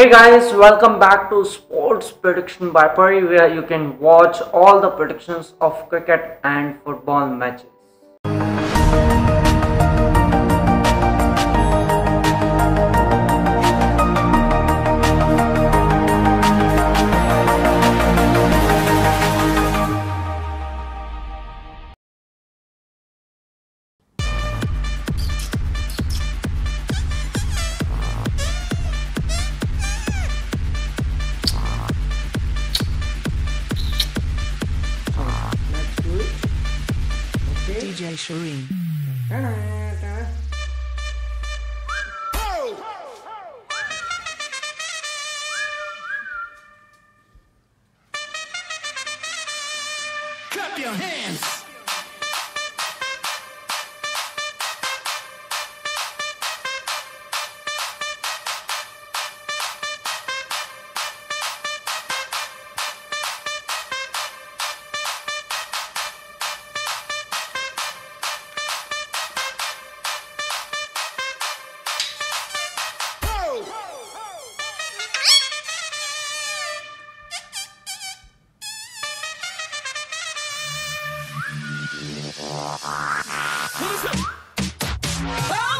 Hey guys, welcome back to Sports Prediction by Pari, where you can watch all the predictions of cricket and football matches. DJ Shireen. Clap your hands. 모르겠어.